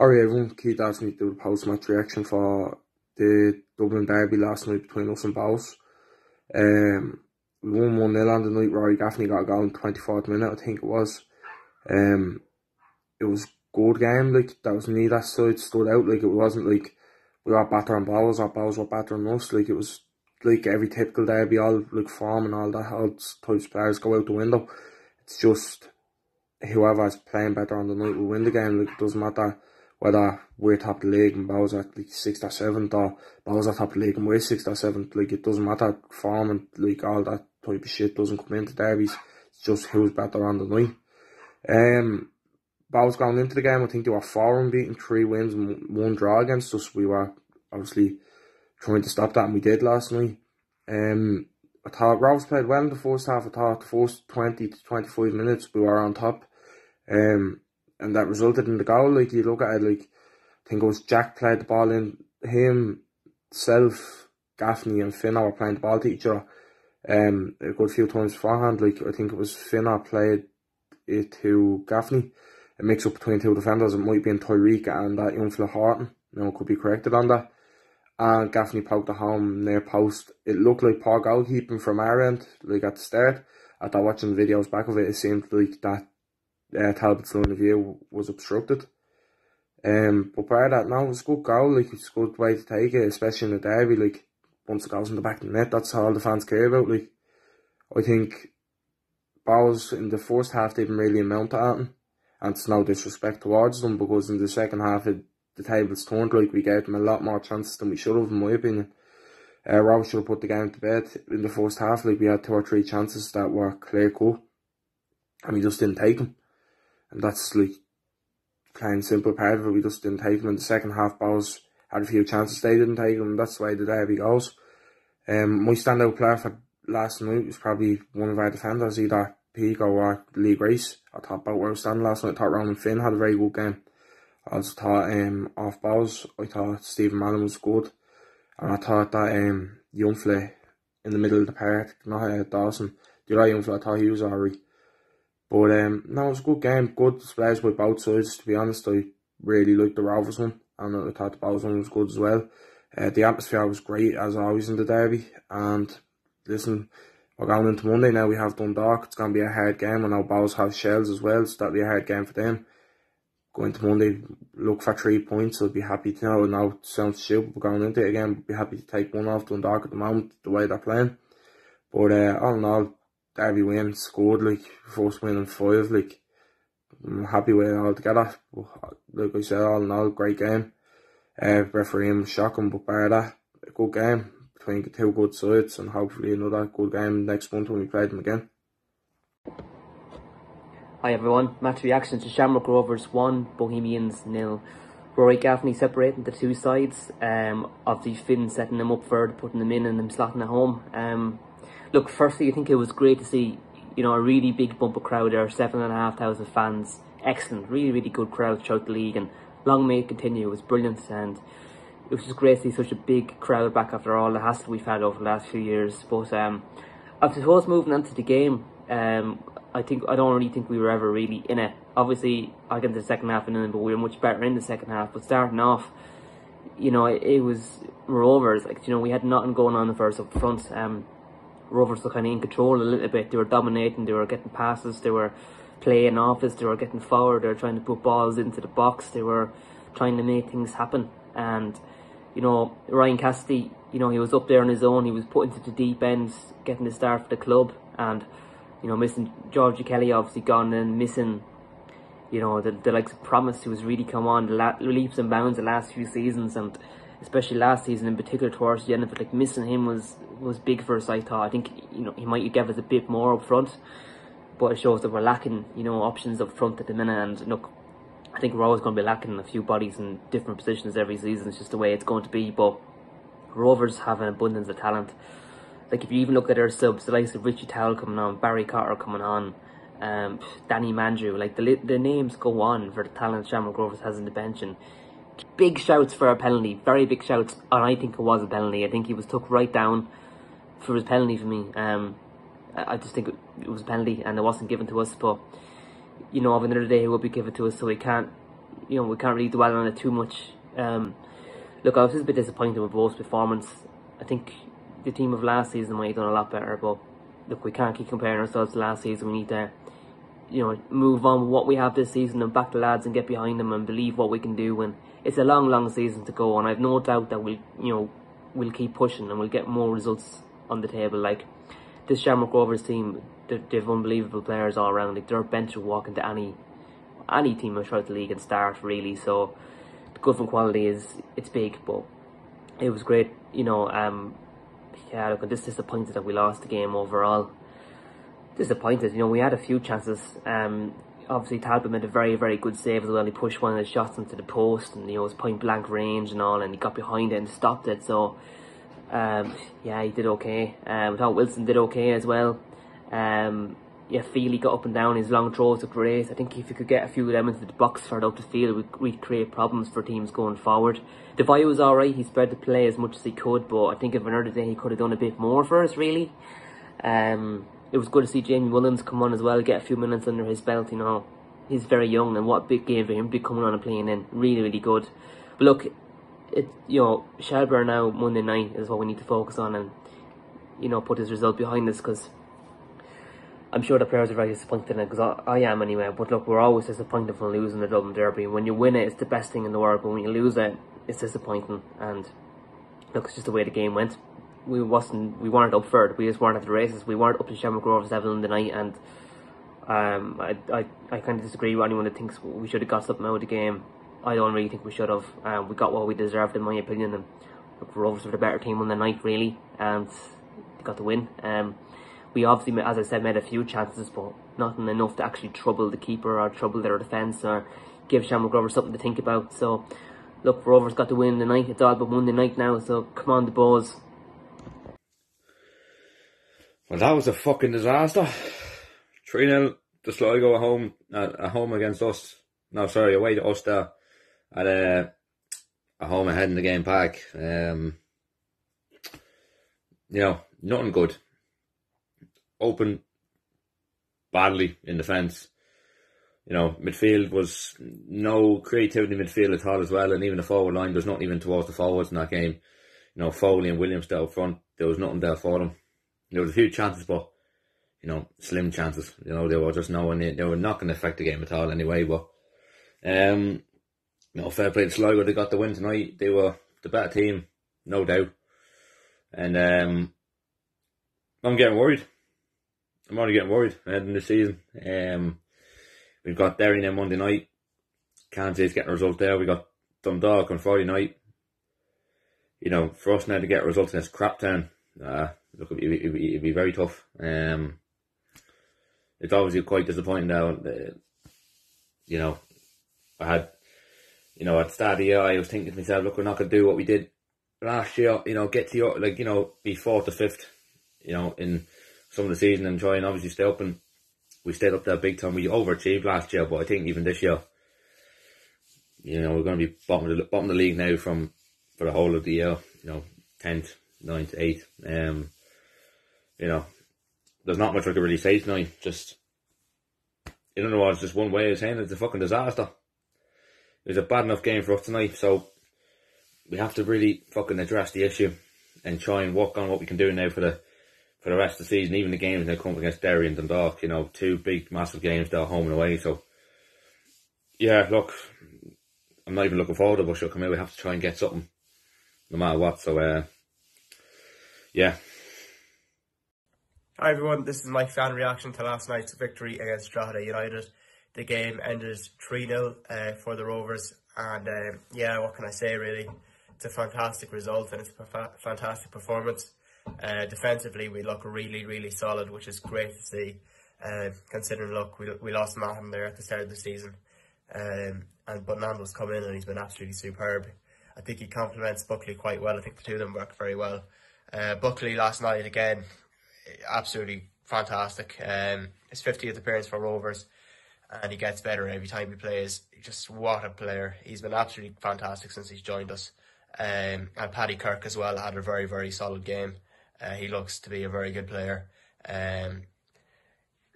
Alright everyone, Keith asked me to do the post-match reaction for the Dublin derby last night between us and Bohs. Um, we won 1 0 on the night. Rory Gaffney got a goal in 24th minute, I think it was. Um, it was good game, like, that was neither side stood out, like, it wasn't like we got better on Bohs or Bohs were better than us, like, it was like every typical derby, all like form and all that, all types of players go out the window. It's just whoever's playing better on the night will win the game, like, it doesn't matter whether we're top the league and Bohs at like sixth or seventh or Bohs at top the league and we're sixth or seventh, like it doesn't matter form and like all that type of shit doesn't come into derbies. It's just who's better on the night. Um Bohs going into the game, I think they were four unbeaten, three wins and one draw against us. We were obviously trying to stop that and we did last night. Um I thought Rovers played well in the first half. I thought the first 20 to 25 minutes we were on top. Um, and that resulted in the goal. Like you look at it, like I think it was Jack played the ball in him, self, Gaffney and Finner were playing the ball to each other. Um, a good few times beforehand. Like I think it was Finner played it to Gaffney. A mix up between two defenders. It might be in Tyreek and that young fella Horton. No, could be corrected on that. And Gaffney poked the home near post. It looked like poor goalkeeping from our end, like at the start. After watching videos back of it, it seemed like that uh, Talbot's line of view was obstructed. Um, but prior to that, now it's a good goal, like it's a good way to take it, especially in the derby, like once it goes in the back of the net, that's all the fans care about. Like I think Bohs in the first half didn't really amount to anything, and it's no disrespect towards them because in the second half it, the tables turned like we gave them a lot more chances than we should have, in my opinion. Uh, Rob should have put the game to bed in the first half. Like we had two or three chances that were clear cut, and we just didn't take them and that's like plain simple part of it. We just didn't take them in the second half. Bohs had a few chances, they didn't take them. That's the way the derby goes. Um, my standout player for last night was probably one of our defenders, either Pico or Lee Grace. I thought about where I was standing last night. I thought Ronan Finn had a very good game. I also thought um, off balls, I thought Stephen Mallan was good. And I thought that um, young fella in the middle of the park, not uh, Dawson, the other young I thought he was alright. But um, no, it was a good game, good displays by both sides. To be honest, I really liked the Rovers one, and I thought the Bohs one was good as well. Uh, the atmosphere was great as always in the derby, and listen, we're going into Monday now. We have Dundalk. It's going to be a hard game. I know Bohs have Shells as well, so that'll be a hard game for them. Going to Monday, look for three points. I'll be happy to know. Now it sounds stupid, but going into it again, be happy to take one off Dundalk at the moment, the way they're playing. But uh, all in all, Derby win, scored like first win in five, like I'm happy with it all together. Like I said, all in all, great game. Uh, refereeing was shocking, but bar that, a good game between two good sides, and hopefully another good game next month when we play them again. Hi everyone, match reaction to Shamrock Rovers 1, Bohemians nil. Rory Gaffney separating the two sides, um, obviously Finn setting them up for putting them in and them slotting at home. Um, look, firstly, I think it was great to see, you know, a really big bumper crowd there, seven and a half thousand fans. Excellent, really, really good crowd throughout the league, and long may it continue. It was brilliant, and it was just great to see such a big crowd back after all the hassle we've had over the last few years. But um, I suppose moving on to the game, um, I think I don't really think we were ever really in it. Obviously, I get into the second half and then, but we were much better in the second half. But starting off, you know, it, it was Rovers. Like you know, we had nothing going on the first up front. Um, Rovers were kind of in control a little bit. They were dominating. They were getting passes. They were playing off. office. They were getting forward. They were trying to put balls into the box. They were trying to make things happen. And you know, Ryan Cassidy, you know, he was up there on his own. He was put into the deep end, getting the start for the club, and you know, missing Georgie Kelly obviously gone and missing. You know, the, the likes of Promise who has really come on the la- leaps and bounds the last few seasons and especially last season in particular towards the end of it, like missing him was was big for us. I thought. I think you know he might give us a bit more up front, but it shows that we're lacking you know options up front at the minute. And look, I think we're always going to be lacking a few bodies in different positions every season. It's just the way it's going to be. But Rovers have an abundance of talent. Like if you even look at their subs, the likes of Richie Towell coming on, Barry Cotter coming on, um, Danny Mandroiu, like the the names go on for the talent Shamrock Rovers has in the bench, and big shouts for a penalty, very big shouts, and I think it was a penalty. I think he was took right down for his penalty for me. Um, I just think it was a penalty and it wasn't given to us. But you know, of another day, it will be given to us, so we can't you know we can't really dwell on it too much. Um, look, I was just a bit disappointed with Bohs' performance. I think the team of last season might have done a lot better, but look, we can't keep comparing ourselves to last season. We need to, you know, move on with what we have this season and back the lads and get behind them and believe what we can do. And it's a long, long season to go, and I've no doubt that we'll, you know, we'll keep pushing and we'll get more results on the table. Like this Shamrock Rovers team, they've unbelievable players all around. Like they're a bench to walk into any any team throughout the league and start really. So the Goodman quality is it's big, but it was great. You know, um, yeah, look, I'm just disappointed that we lost the game overall. Disappointed, you know, we had a few chances. Um, obviously Talbot made a very, very good save as well. He pushed one of the shots into the post and, you know, it was point blank range and all, and he got behind it and stopped it. So, um, yeah, he did okay. Um, I thought Wilson did okay as well. Um, yeah, Feely got up and down. His long throws were great. I think if you could get a few of them into the box further out the field, we'd, we'd create problems for teams going forward. Devoy was alright. He spread the play as much as he could, but I think if another day he could have done a bit more for us, really. Um, it was good to see Jamie Mullins come on as well, get a few minutes under his belt, you know. He's very young, and what a big game for him to be coming on and playing in. Really, really good. But look, it you know, Shelbourne now, Monday night, is what we need to focus on and, you know, put his result behind us, because I'm sure the players are very disappointed in it because I, I, am anyway. But look, we're always disappointed from losing the Dublin Derby. When you win it, it's the best thing in the world. But when you lose it, it's disappointing. And look, it's just the way the game went. We wasn't, we weren't up for it. We just weren't at the races. We weren't up to Shamrock Rovers level in the night. And um, I, I, I kind of disagree with anyone that thinks we should have got something out of the game. I don't really think we should have. Um, we got what we deserved, in my opinion. And look, Rovers were the better team on the night, really, and got the win. Um, we obviously, as I said, made a few chances, but nothing enough to actually trouble the keeper or trouble their defence or give Shamrock Rovers something to think about. So, look, Rovers got the win tonight. It's all but Monday night now, so come on, the Bohs. Well, that was a fucking disaster. 3 0 to Sligo at home, at, at home against us. No, sorry, away to us there. At, uh, at home ahead in the game pack. Um, you know, nothing good open badly in defence. You know, midfield was no creativity in midfield at all as well, and even the forward line, there's not even towards the forwards in that game. You know, Foley and Williams there up front, there was nothing there for them. There was a few chances, but you know, slim chances. You know, they were just no one. They were not going to affect the game at all anyway. But um, you know, fair play to Sligo. They got the win tonight. They were the better team, no doubt. And um, I'm getting worried. I'm already getting worried ahead in the season. Um, we've got Derry on Monday night. Can't say it's getting a result there. We got Dundalk on Friday night. You know, for us now to get a result in this crap town, uh, look, it'd be, it'd, be, very tough. Um, it's obviously quite disappointing now. You know, I had, you know, at start of the year, I was thinking to myself, look, we're not going to do what we did last year. You know, get to your, like, you know, be fourth or fifth, you know, in some of the season and try and obviously stay up. And we stayed up there big time. We overachieved last year, but I think even this year, you know, we're going to be bottom of the, bottom of the league now from for the whole of the year. You know, tenth, ninth, eighth. Um, you know, there's not much I could really say tonight. Just, in other words, just one way of saying it's a fucking disaster. It was a bad enough game for us tonight, so we have to really fucking address the issue and try and work on what we can do now for the for the rest of the season, even the games they come against Derry and Dundalk, you know, two big, massive games, they're home and away. So, yeah, look, I'm not even looking forward to come out. We have to try and get something, no matter what. So, uh, yeah. Hi everyone, this is my fan reaction to last night's victory against Drogheda United. The game ended 3-0 uh, for the Rovers and um, yeah, what can I say really? It's a fantastic result and it's a fantastic performance. Uh, defensively, we look really, really solid, which is great to see. Uh, considering, look, we, we lost Mahon there at the start of the season, um, and but Nando's come in and he's been absolutely superb. I think he complements Buckley quite well. I think the two of them work very well. Uh, Buckley last night again, absolutely fantastic. Um, his 50th appearance for Rovers, and he gets better every time he plays. Just what a player! He's been absolutely fantastic since he's joined us. Um, and Paddy Kirk as well had a very, very solid game. Uh, he looks to be a very good player. Um,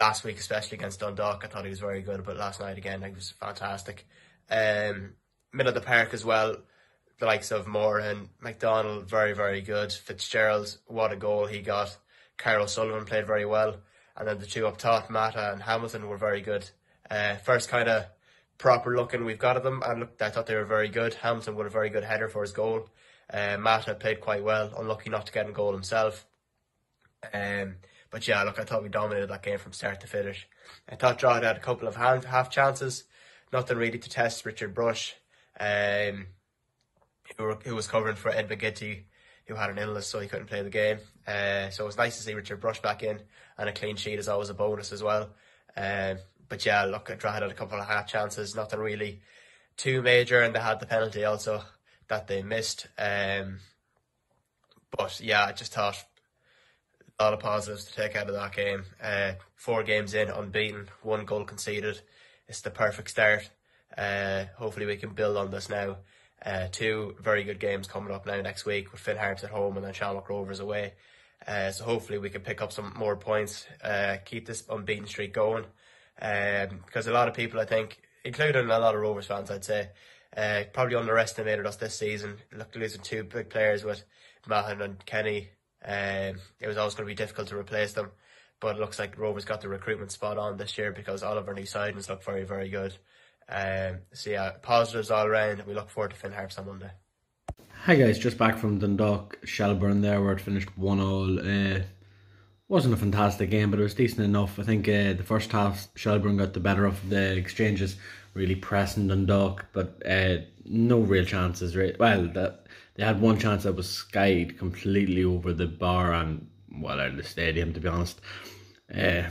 last week, especially against Dundalk, I thought he was very good, but last night again, he was fantastic. Um, middle of the park as well, the likes of Moore and McDonald, very, very good. Fitzgerald, what a goal he got. Karl O'Sullivan played very well. And then the two up top, Mata and Hamilton, were very good. Uh, first kind of proper looking we've got at them, and look, I thought they were very good. Hamilton with a very good header for his goal. Uh, Mata played quite well, unlucky not to get a goal himself. Um, but yeah, look, I thought we dominated that game from start to finish. I thought Drogheda had a couple of hand, half chances, nothing really to test Richard Brush, um, who, who was covering for Ed McGinty, who had an illness, so he couldn't play the game. Uh, so it was nice to see Richard Brush back in, and a clean sheet is always a bonus as well. Um, but yeah, look, Drogheda had a couple of half chances, nothing really too major, and they had the penalty also that they missed. Um, but yeah, I just thought a lot of positives to take out of that game. Uh, four games in, unbeaten, one goal conceded. It's the perfect start. Uh, hopefully we can build on this now. Uh, two very good games coming up now next week with Finn Harps at home and then Shamrock Rovers away. Uh, so hopefully we can pick up some more points, uh, keep this unbeaten streak going. Um, because a lot of people, I think, including a lot of Rovers fans, I'd say, uh, probably underestimated us this season. Look, losing two big players with Mahon and Kenny. Um, it was always going to be difficult to replace them. But it looks like Rovers got the recruitment spot on this year because all of our new signings look very, very good. Um, so yeah, positives all around. We look forward to Finn Harps on Monday. Hi guys, just back from Dundalk, Shelbourne there where it finished one all. Uh, wasn't a fantastic game, but it was decent enough. I think uh, the first half Shelbourne got the better of the exchanges, really pressing Dundalk, but uh, no real chances. Right? Well, that they had one chance that was skied completely over the bar and well out of the stadium. To be honest, uh,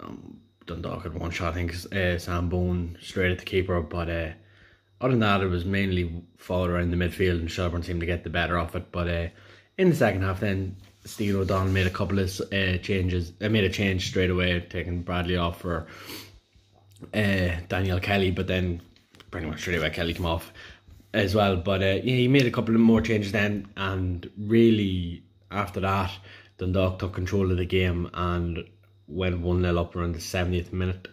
um, Dundalk had one shot. I think uh, Sam Bone straight at the keeper, but uh, other than that, it was mainly followed around the midfield, and Shelbourne seemed to get the better of it. But uh, in the second half, then Steve O'Donnell made a couple of uh, changes. I uh, made a change straight away, taking Bradley off for uh, Daniel Kelly, but then pretty much straight away Kelly came off as well. But uh, yeah, he made a couple of more changes then, and really after that, Dundalk took control of the game and went one 0 up around the seventieth minute,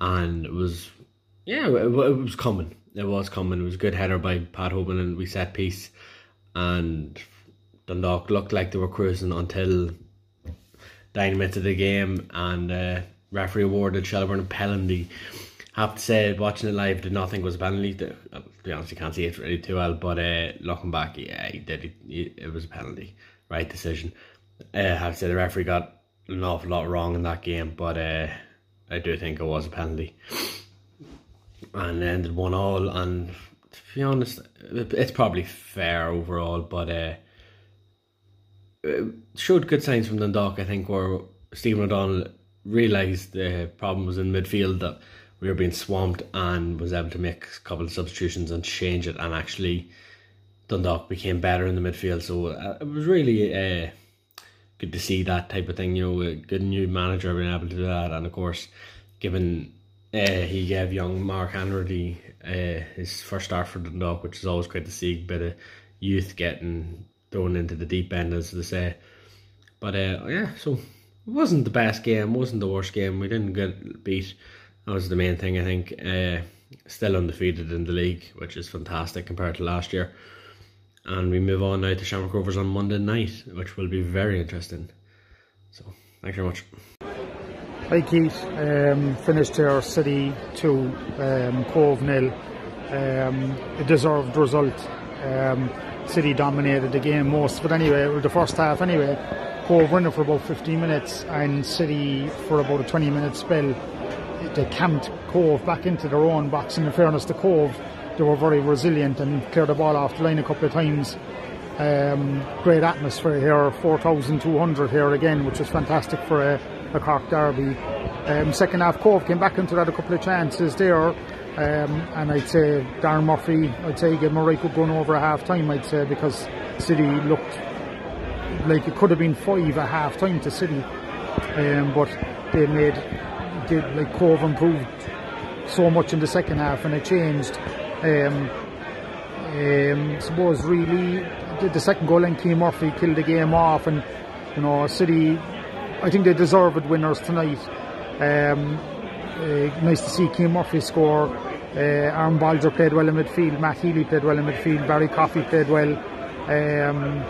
and it was yeah, it, it was coming. It was coming. It was a good header by Pat Hoban, and we set piece, and Dundalk looked like they were cruising until nine minutes of the game, and uh, referee awarded Shelbourne a penalty. Have to say, watching it live, did not think it was a penalty. To, to be honest, you can't see it really too well, but uh, looking back, yeah, he did. It, it was a penalty, right decision. Uh, I have to say, the referee got an awful lot wrong in that game, but uh, I do think it was a penalty. And ended one all, and to be honest, it's probably fair overall, but uh, showed good signs from Dundalk, I think, where Stephen O'Donnell realised the problem was in midfield that we were being swamped and was able to make a couple of substitutions and change it, and actually Dundalk became better in the midfield. So uh, it was really uh, good to see that type of thing. You know, a good new manager being able to do that, and of course, given uh, he gave young Mark Hanratty uh, his first start for Dundalk, which is always great to see. Bit of youth getting thrown into the deep end, as they say. But uh, yeah, so it wasn't the best game, wasn't the worst game. We didn't get beat. That was the main thing, I think. Uh, still undefeated in the league, which is fantastic compared to last year. And we move on now to Shamrock Rovers on Monday night, which will be very interesting. So, thanks very much. Keith, um, finished here City 2, um, Cobh nil. Um, a deserved result. Um, City dominated the game most but anyway, the first half anyway. Cobh running for about 15 minutes and City for about a 20 minute spell. They camped Cobh back into their own box. And in fairness to Cobh, they were very resilient and cleared the ball off the line a couple of times. Um, great atmosphere here, 4,200 here again, which is fantastic for a, a Cork derby. Um, second half, Cobh came back into that a couple of chances there. Um, and I'd say Darren Murphy, I'd say he gave right good going over a half time, I'd say, because City looked like it could have been five at half time to City. Um, but they made, did like Cobh improved so much in the second half and it changed. Um, um, suppose really the, the second goal and Cian Murphy killed the game off and you know City I think they deserved winners tonight. Um, uh, nice to see Cian Murphy score. Uh, Aaron Bolger played well in midfield, Matt Healy played well in midfield, Barry Coffey played well. Um,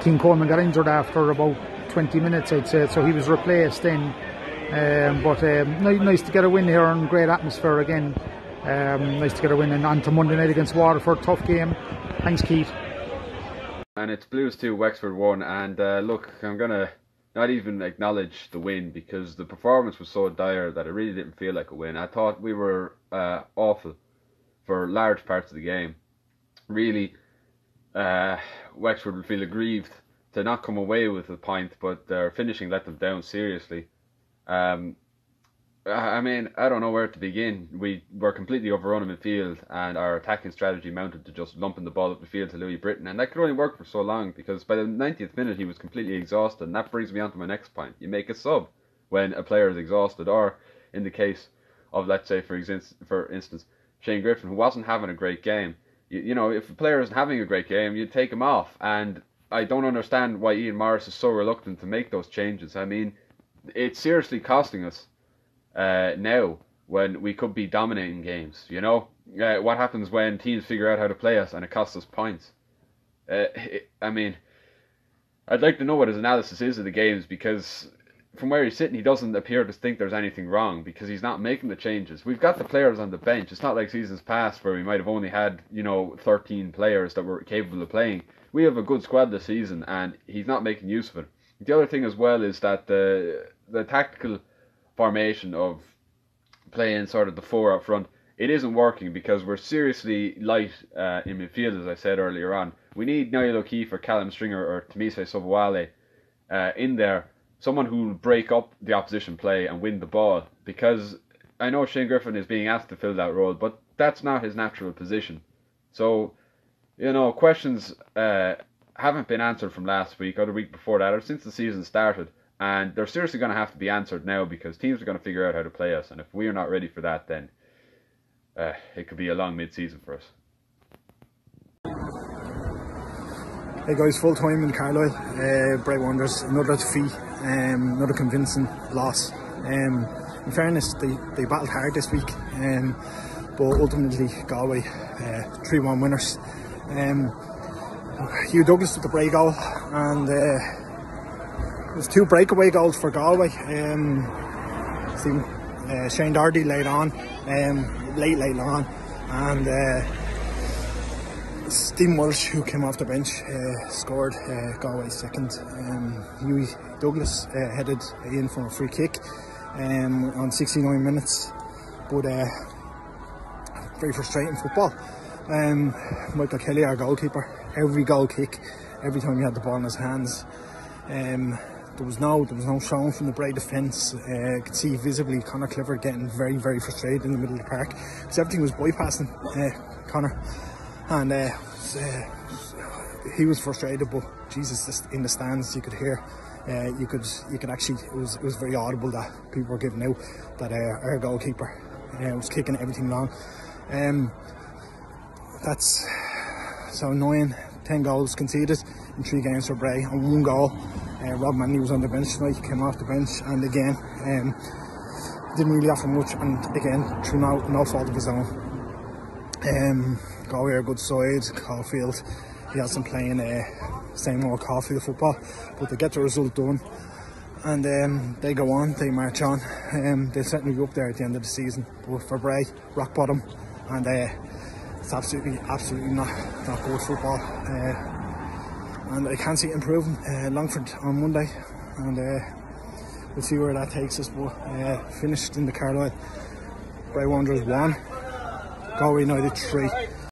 Cian Coleman got injured after about 20 minutes, I'd say, so he was replaced then. Um, but um, nice to get a win here and great atmosphere again. Um, nice to get a win and on to Monday night against Waterford. Tough game. Thanks, Keith. And it's Blues 2, Wexford 1. And uh, look, I'm going to not even acknowledge the win because the performance was so dire that it really didn't feel like a win. I thought we were uh, awful for large parts of the game. Really, uh, Wexford would feel aggrieved to not come away with a point, but their finishing let them down seriously. Um, I mean, I don't know where to begin. We were completely overrun in midfield, and our attacking strategy mounted to just lumping the ball up the field to Louis Britton, and that could only work for so long because by the 90th minute he was completely exhausted, and that brings me on to my next point. You make a sub when a player is exhausted, or in the case of, let's say, for, exin- for instance, Shane Griffin, who wasn't having a great game. You, you know, if a player isn't having a great game, you take him off, and I don't understand why Ian Morris is so reluctant to make those changes. I mean, it's seriously costing us uh, now when we could be dominating games. You know, uh, what happens when teams figure out how to play us and it costs us points? Uh, it, I mean, I'd like to know what his analysis is of the games because from where he's sitting, he doesn't appear to think there's anything wrong because he's not making the changes. We've got the players on the bench. It's not like seasons past where we might have only had you know 13 players that were capable of playing. We have a good squad this season, and he's not making use of it. The other thing as well is that the the tactical formation of playing sort of the four up front, it isn't working because we're seriously light uh, in midfield, as I said earlier on. We need Niall O'Keeffe or Callum Stringer or Tunmise Sobowale uh, in there, someone who will break up the opposition play and win the ball. Because I know Shane Griffin is being asked to fill that role, but that's not his natural position. So, you know, questions uh, haven't been answered from last week or the week before that, or since the season started and they're seriously going to have to be answered now because teams are going to figure out how to play us, and if we are not ready for that, then uh, it could be a long mid-season for us. Hey guys, full time in Carlisle. Uh, Bray Wanderers, another defeat, um, another convincing loss. Um, in fairness, they, they battled hard this week, um, but ultimately Galway uh, 3 1 winners. Um, Hugh Douglas with the Bray goal, and uh, there's two breakaway goals for Galway. Um, see, uh, Shane Doherty laid on, um, late, late on, and uh, Stephen Walsh, who came off the bench, uh, scored uh, Galway's second. Um, Hughie Douglas uh, headed in from a free kick um, on 69 minutes, but uh, very frustrating football. Um, Michael Kelly, our goalkeeper, every goal kick, every time he had the ball in his hands. Um, there was no there was no showing from the Bray defence. Uh, could see visibly Conor Clifford getting very very frustrated in the middle of the park because everything was bypassing uh, Conor, and uh, uh, he was frustrated. But Jesus, just in the stands you could hear. Uh, you could you could actually it was it was very audible that people were giving out that uh, our goalkeeper was kicking everything wrong. Um, that's so annoying. Ten goals conceded in three games for Bray and one goal. Uh, Rob Manley was on the bench tonight, he came off the bench and again um, didn't really offer much and again through no, no fault of his own. Um, Galway are a good side, Caulfield he hasn't playing uh, same old Caulfield football but they get the result done and um, they go on, they march on. Um, they'll certainly be up there at the end of the season. But for Bray, rock bottom, and uh, it's absolutely, absolutely not not good football. Uh, and I can't see it improving. Uh, Longford on Monday, and uh, we'll see where that takes us. But uh, finished in the Carlisle Bray Wanderers one, Galway United three.